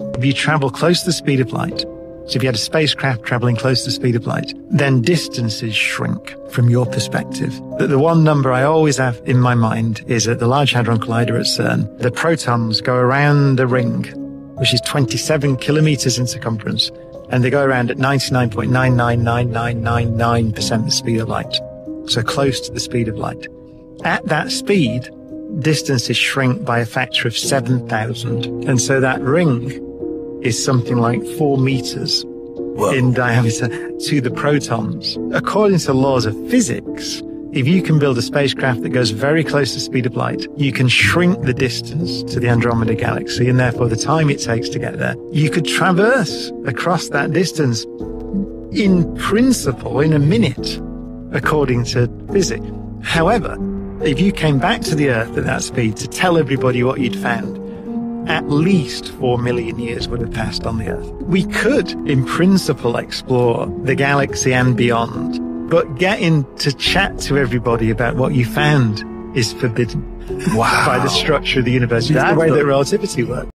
If you travel close to the speed of light, so if you had a spacecraft traveling close to the speed of light, then distances shrink from your perspective. But the one number I always have in my mind is at the Large Hadron Collider at CERN, the protons go around the ring, which is 27 kilometers in circumference, and they go around at 99.999999% the speed of light. So close to the speed of light. At that speed, distances shrink by a factor of 7,000. And so that ring is something like four meters Whoa. in diameter to the protons. According to laws of physics, if you can build a spacecraft that goes very close to the speed of light, you can shrink the distance to the Andromeda galaxy and therefore the time it takes to get there. You could traverse across that distance in principle in a minute, according to physics. However, if you came back to the Earth at that speed to tell everybody what you'd found, at least four million years would have passed on the Earth. We could, in principle, explore the galaxy and beyond, but getting to chat to everybody about what you found is forbidden wow. by the structure of the universe. It's the way that relativity works.